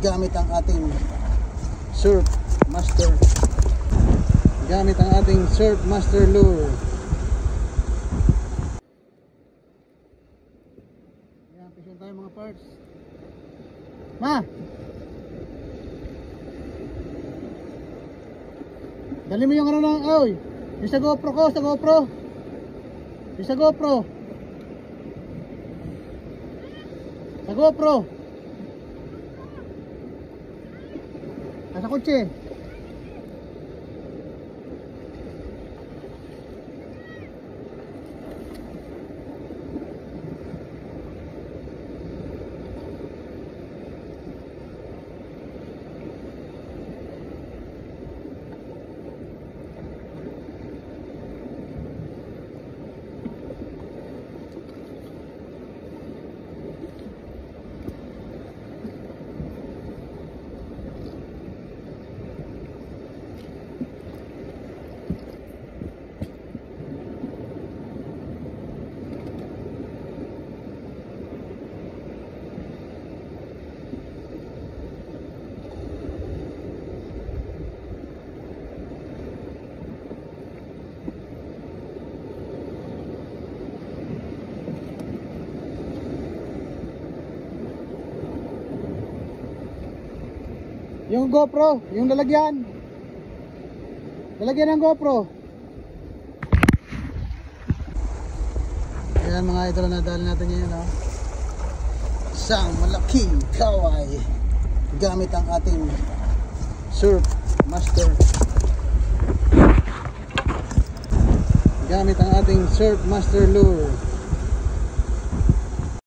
gamit ang ating surf master. Gamit ang ating surf master lure. Yan pisyon tayo mga parts. Ma! Dali mo yung ano ng oy! Yung sa GoPro ko sa GoPro. Yung sa GoPro. Sa GoPro nasa kotse Yung GoPro, yung lalagyan. Lalagyan ng GoPro. Ayan mga idol na dali natin ngayon. Oh. Isang malaking kaway. Gamit ang ating surf master. Gamit ang ating surf master lure.